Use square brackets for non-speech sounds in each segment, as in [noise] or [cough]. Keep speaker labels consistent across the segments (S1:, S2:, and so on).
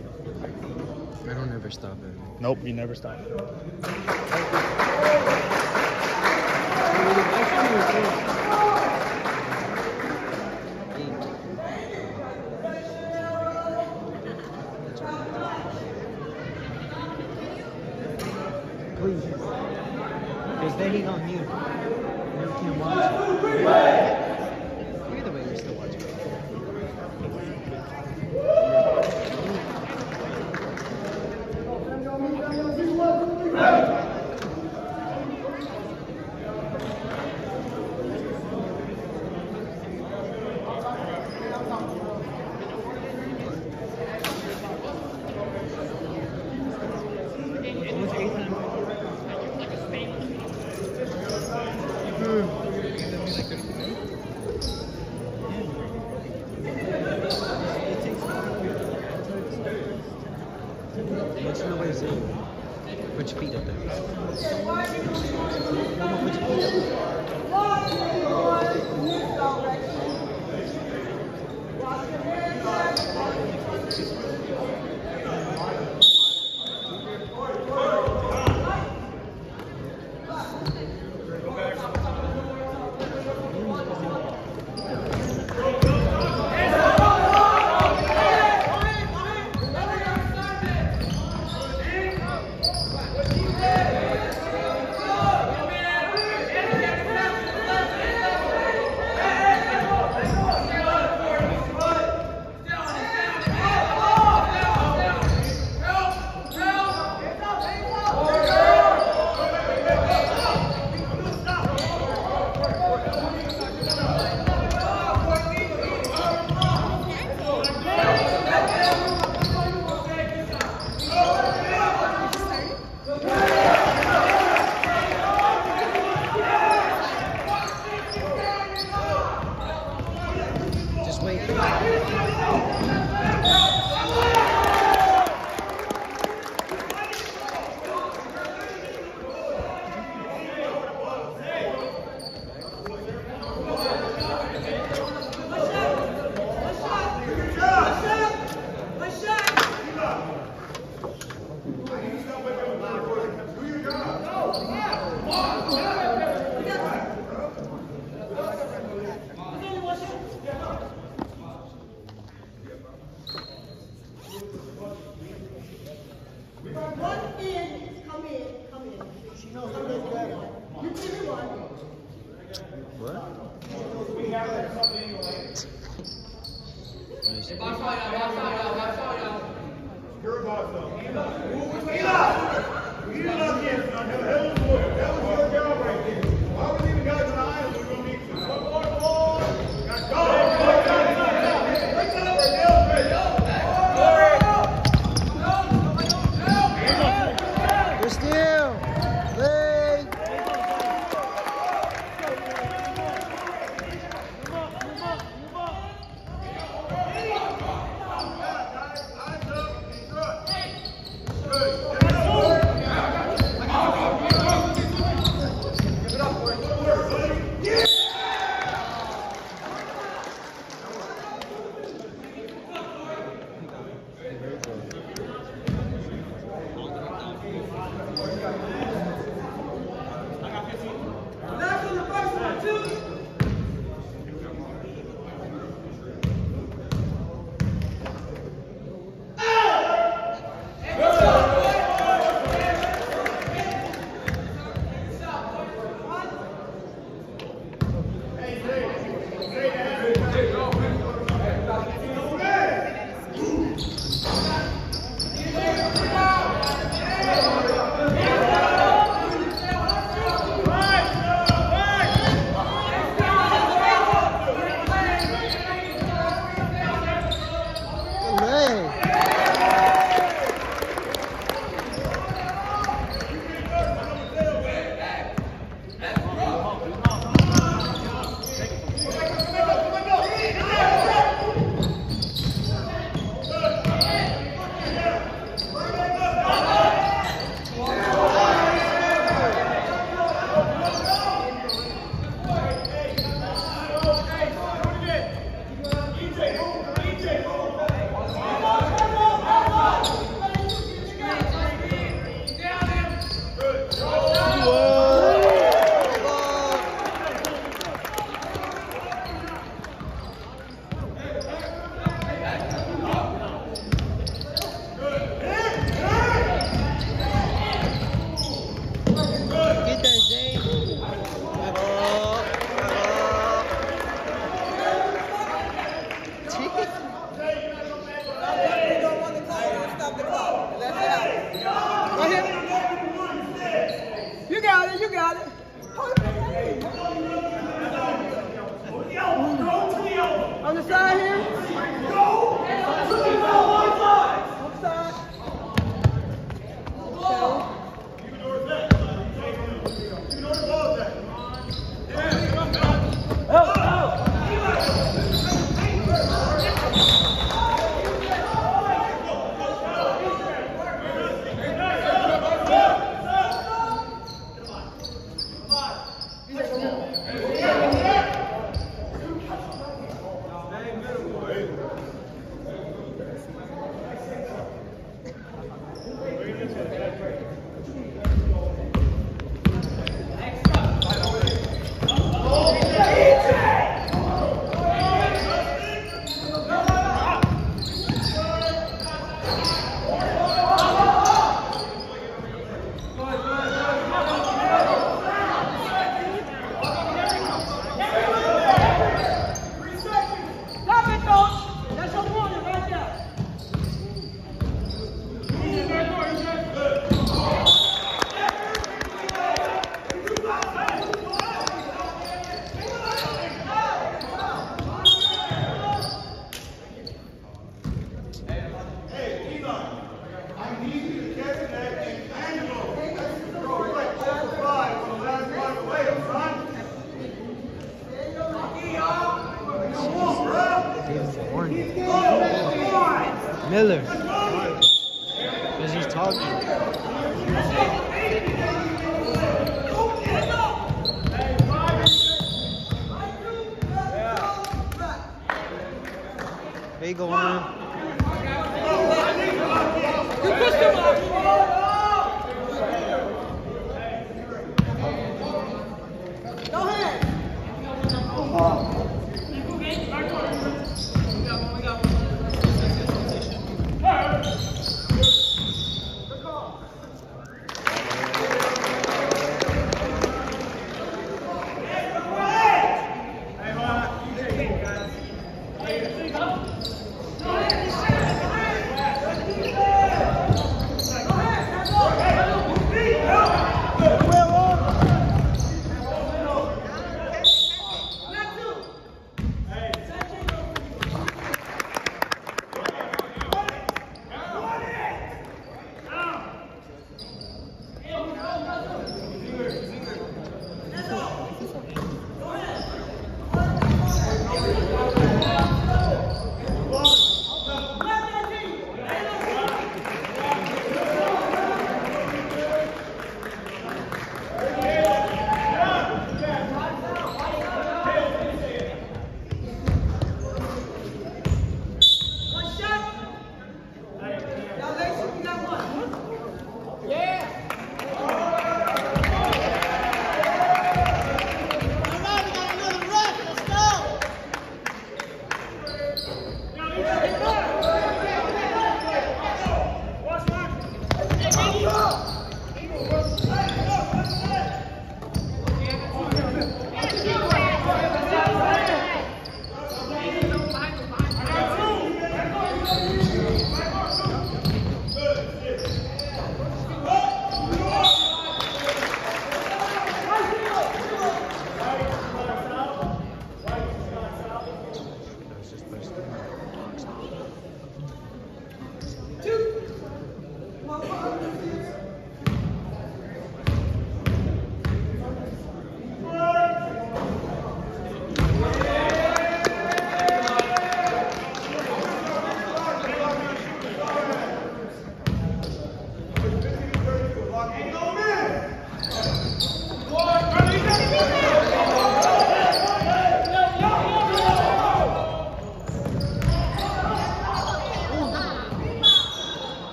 S1: cool. I don't ever stop it.
S2: Nope, you never stop.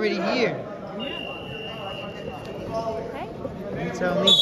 S2: Already here. You tell me.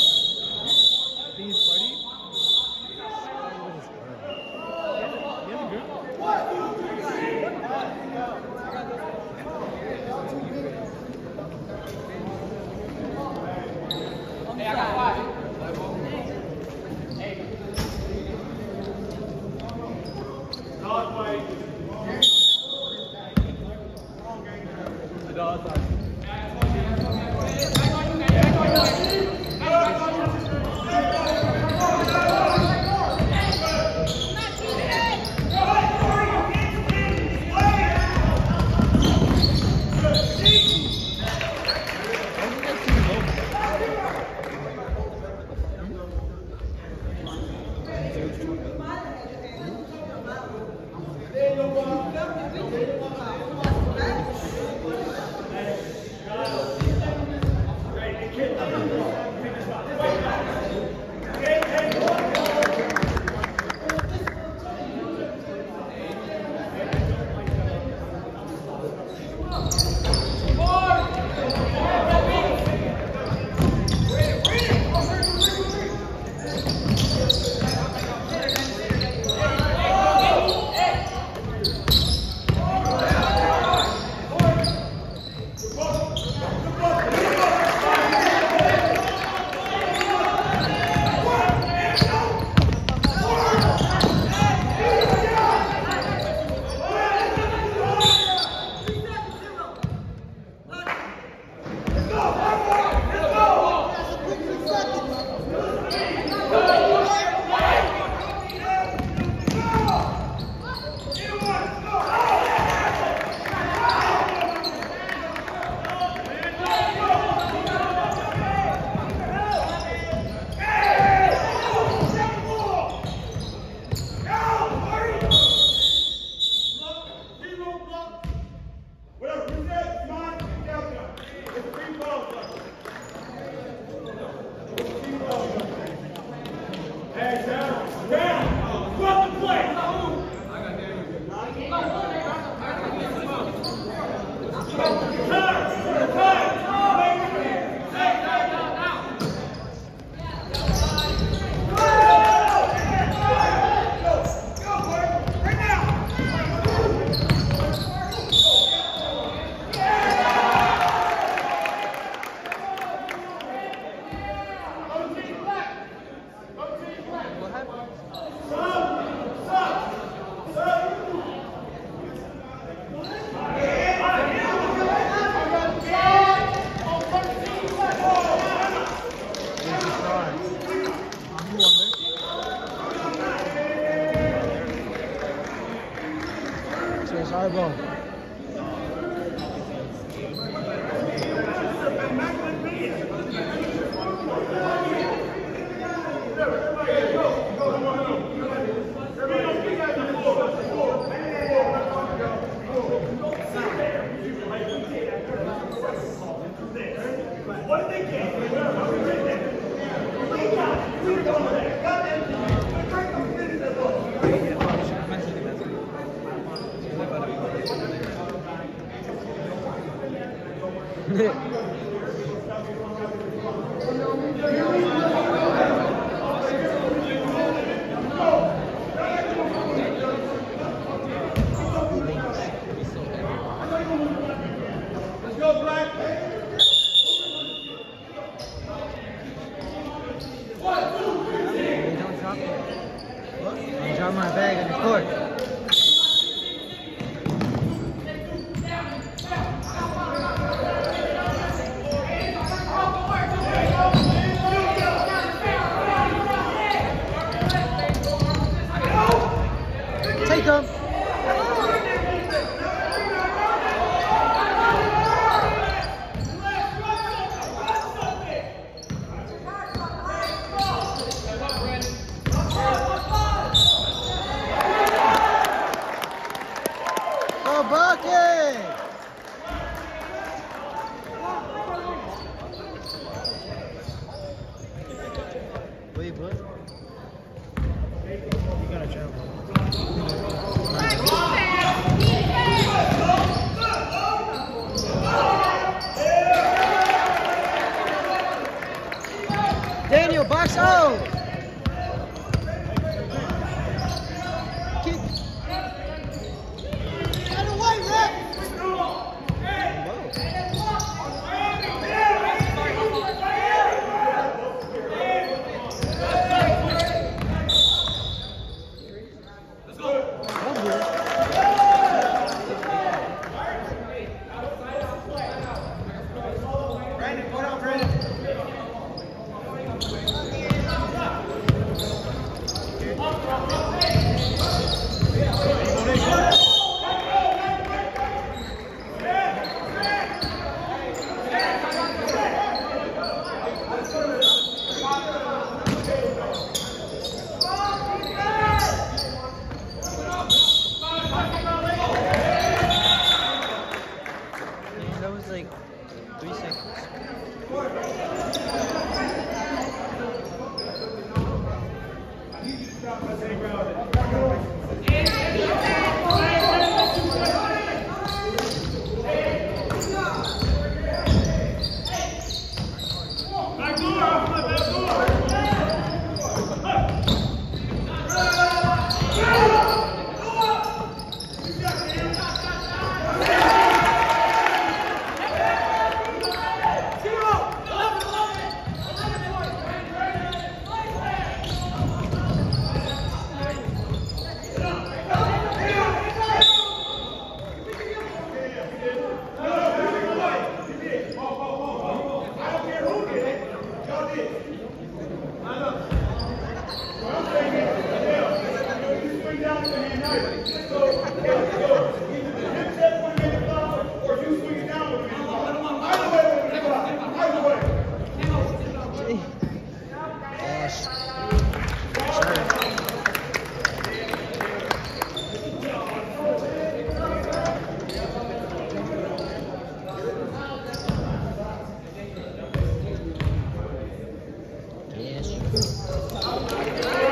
S2: Thank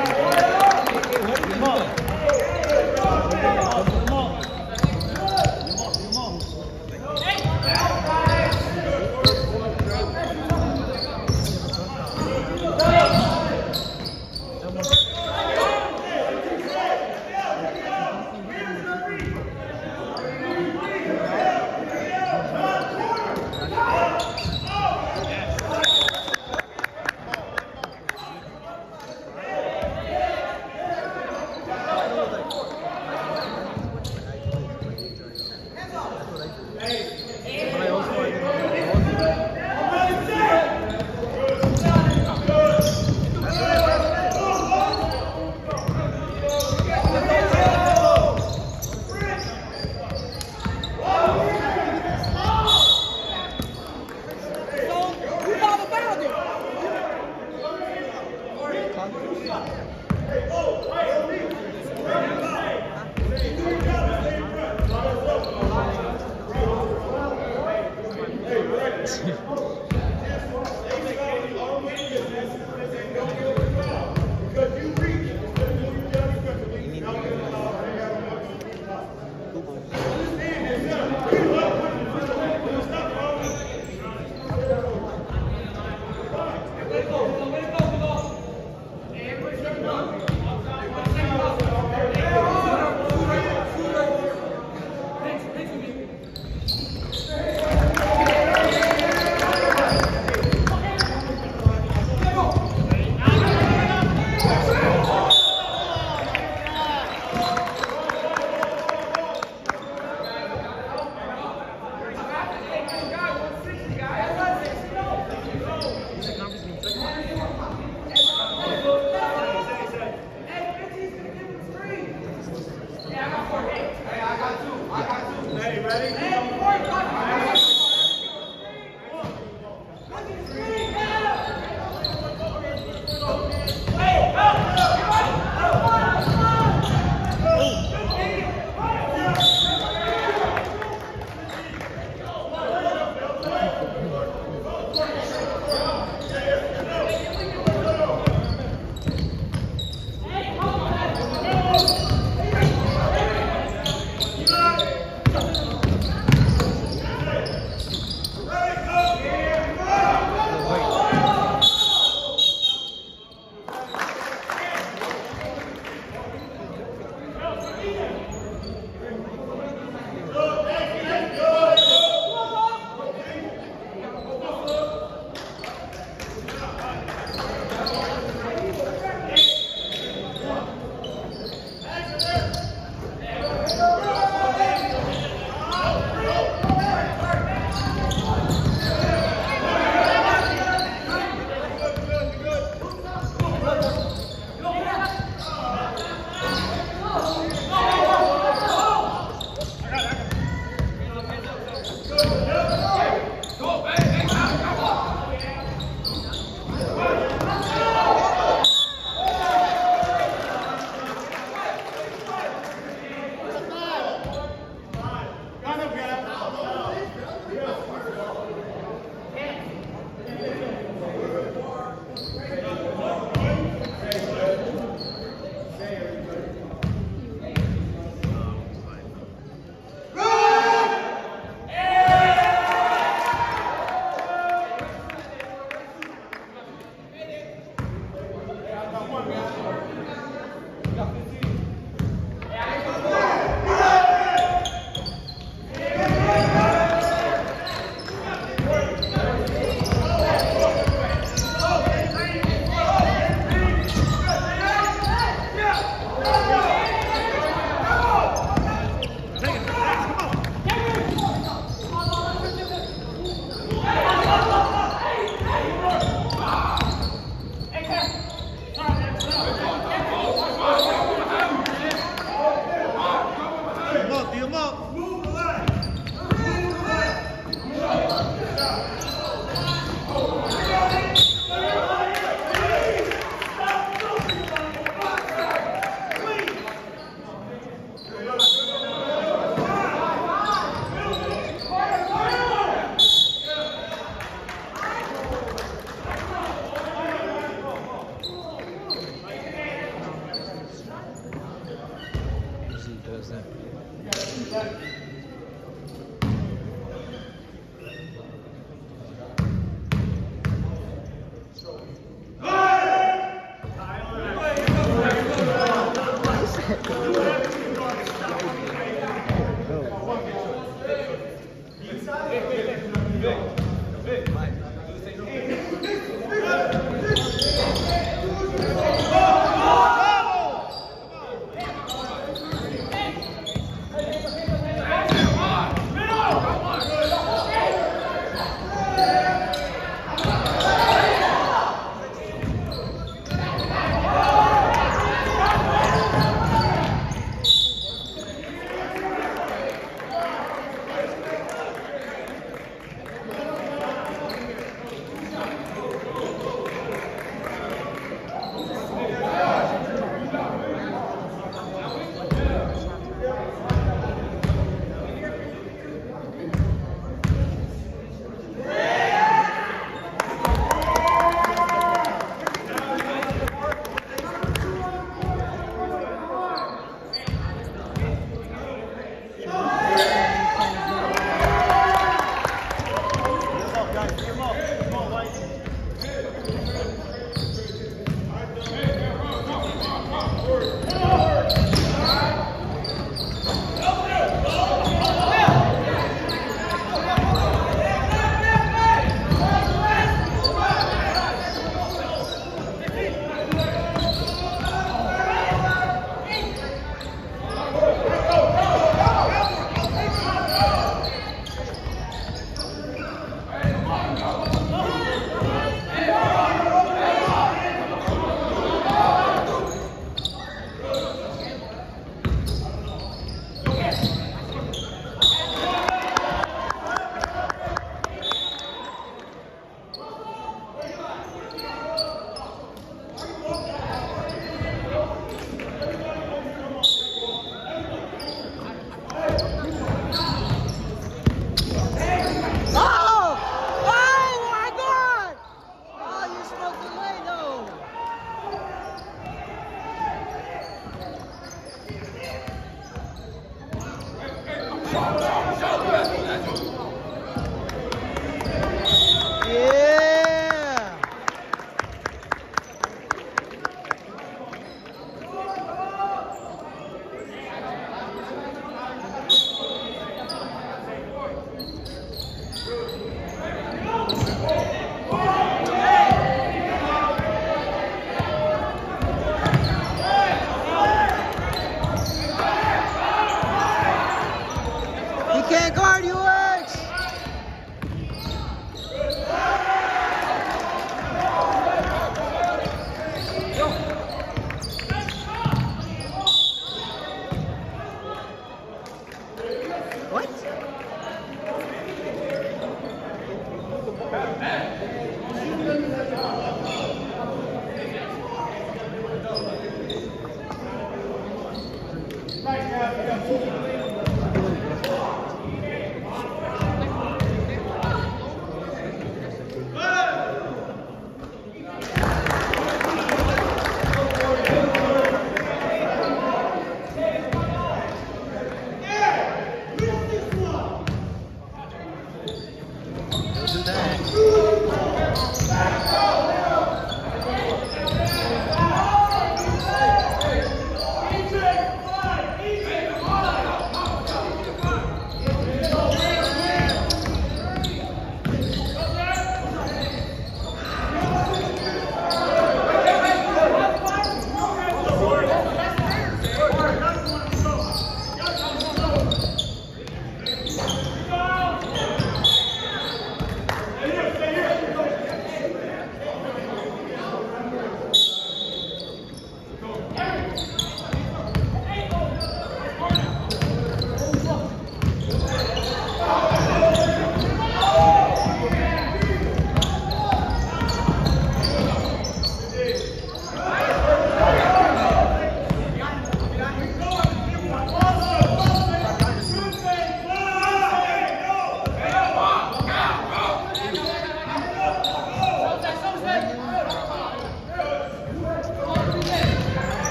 S2: Amen.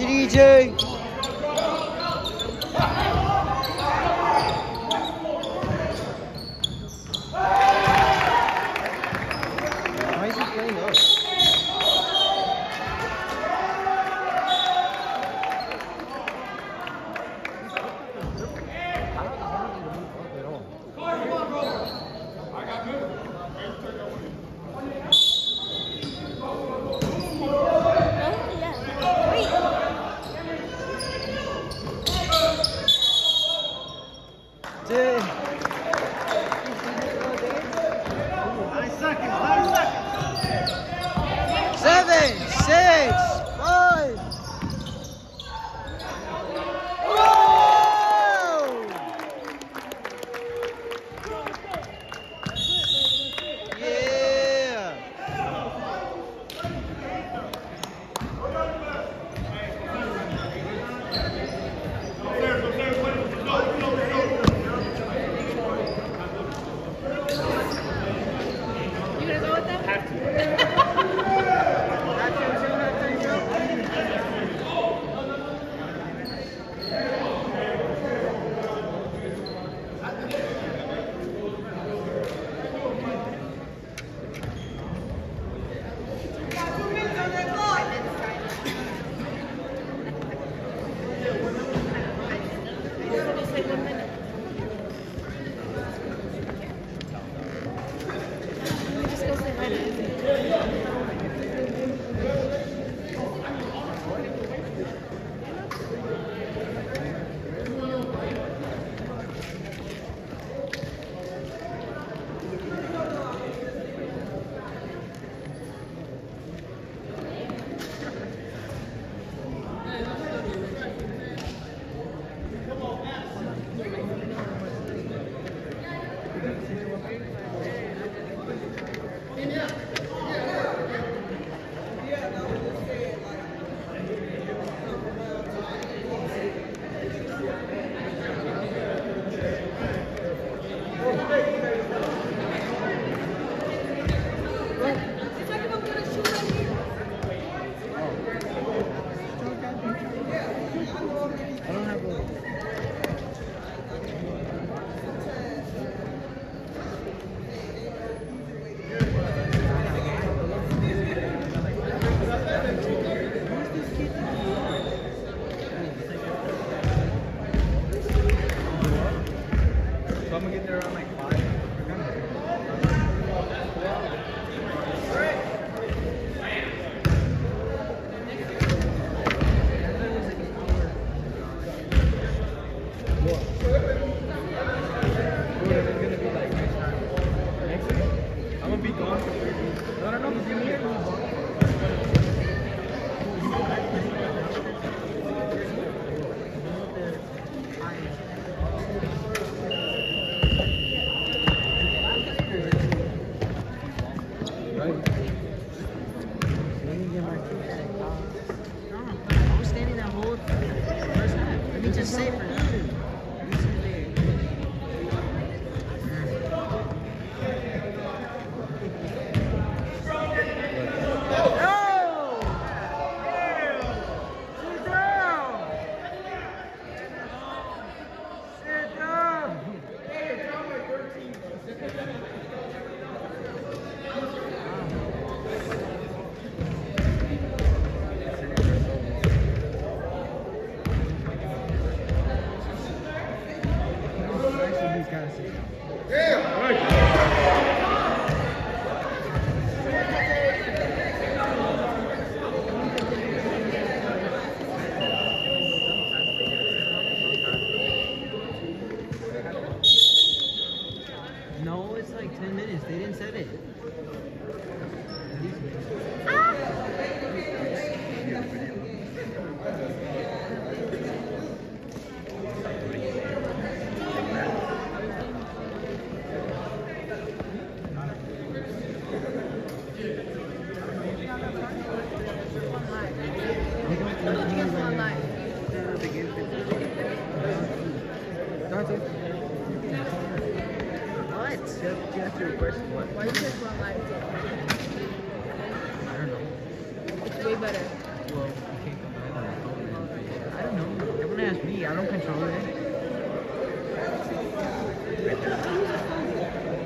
S2: Watch it,
S3: better.
S2: Well, you can't come back on the phone and- I don't know. Everyone ask me. I don't control it.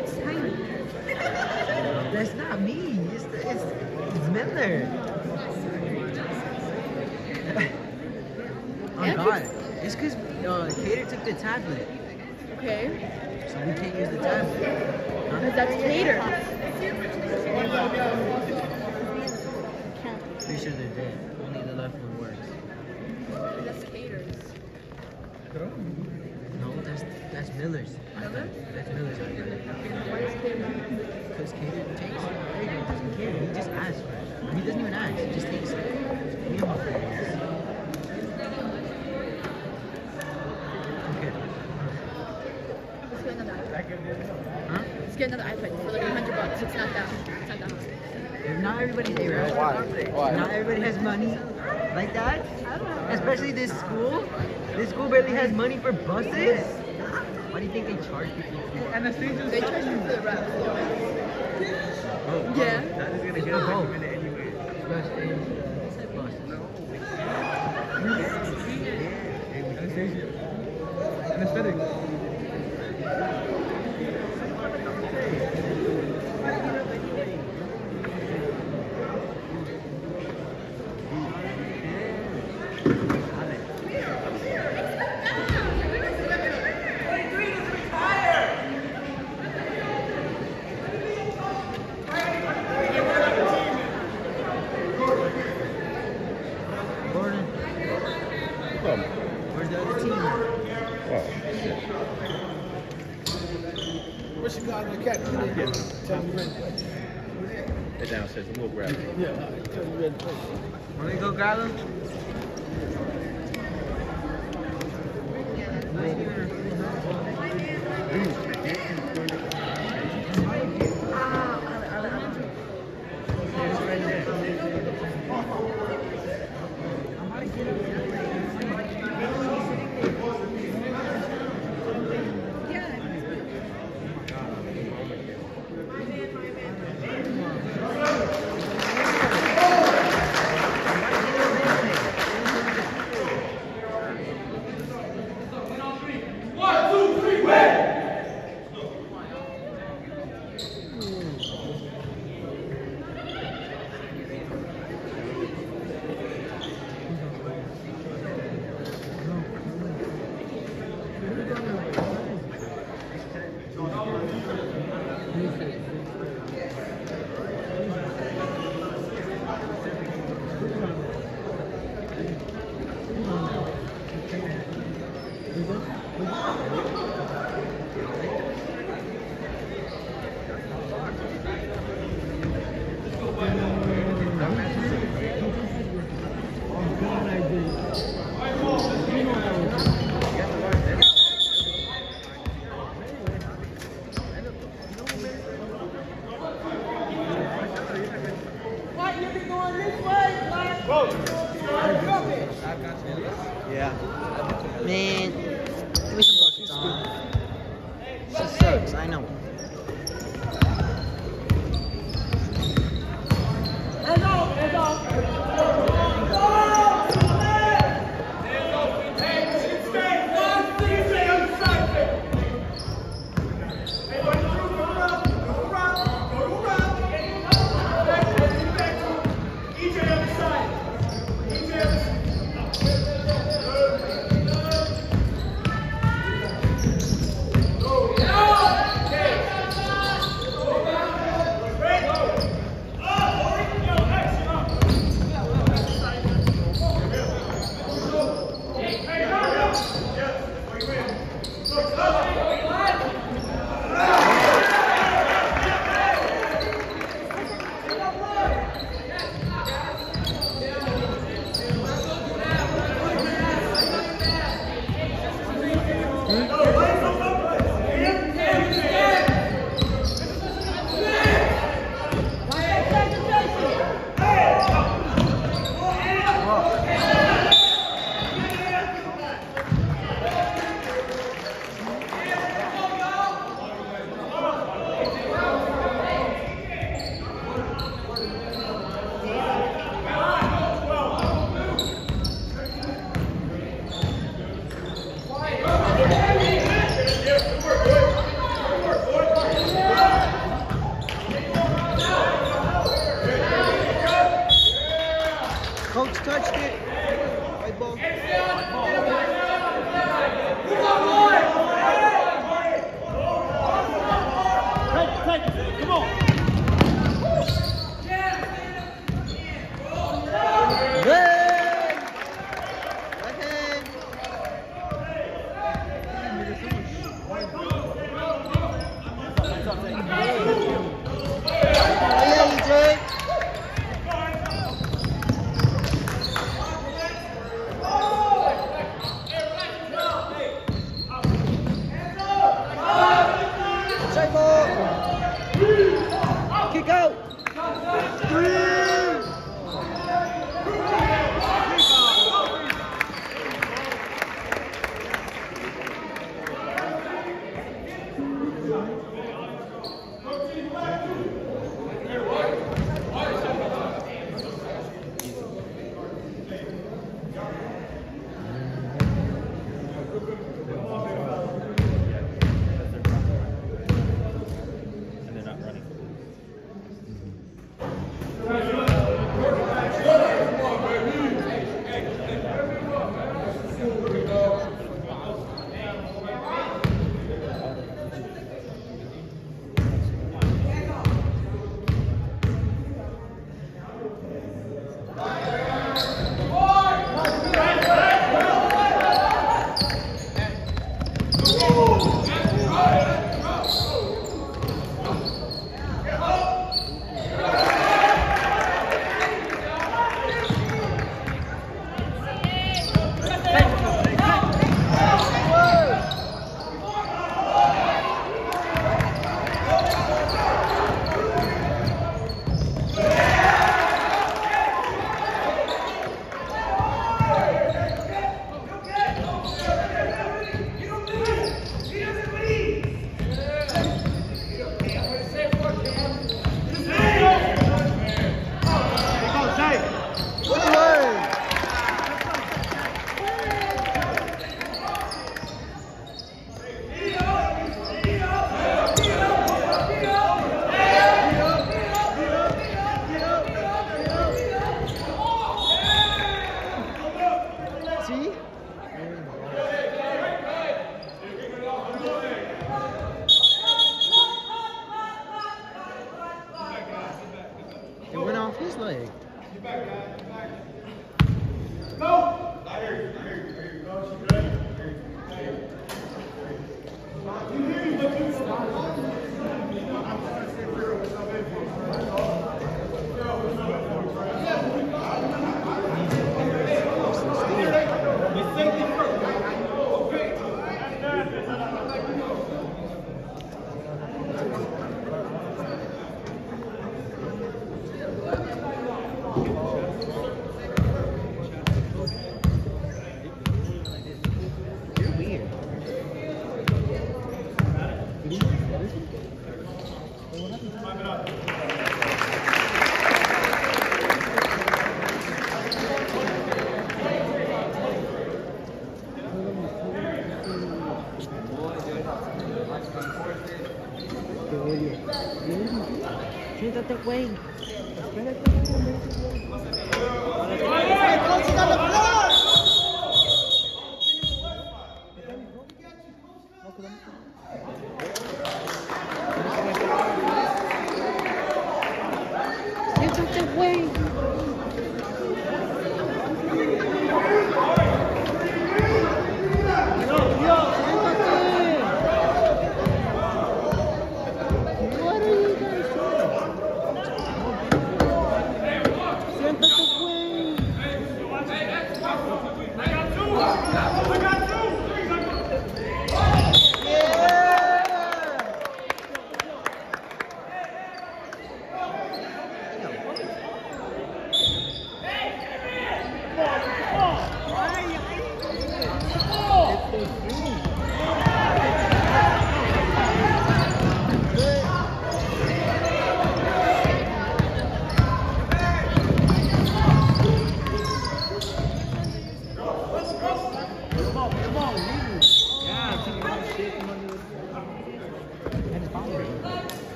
S3: It's tiny.
S2: That's not me. It's, the, it's, it's Miller. [laughs] oh, God. It's because uh, Cater took the tablet.
S3: Okay.
S2: So we can't use the tablet.
S3: Because that's cater.
S2: Miller's.
S3: Miller?
S2: That's Miller's.
S3: Why is cater?
S2: Because Cater takes it. Cater doesn't care. He just asks for it. He doesn't even ask. He just takes it. Me and my friends. Okay.
S3: Let's get another iPad.
S2: Huh?
S3: Let's get another iPad for like 100 bucks. It's not that. It's not that much.
S2: Not everybody's A-Rap.
S4: Why?
S2: Not everybody has money like that. Especially this school. This school barely has money for buses. Why do you think they charge people? Anastasia's
S3: They charge me for the reps.
S2: Oh,
S3: Yeah.
S2: That is gonna get a vote. Bus is bus. Gordon,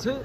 S2: 7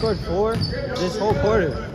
S2: scored four this whole quarter.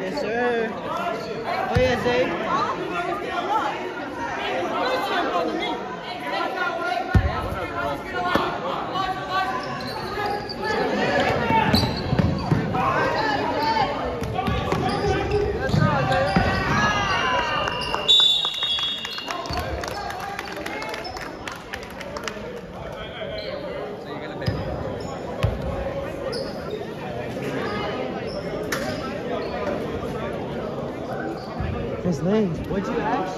S2: Yes, sir. Oh. What'd you ask?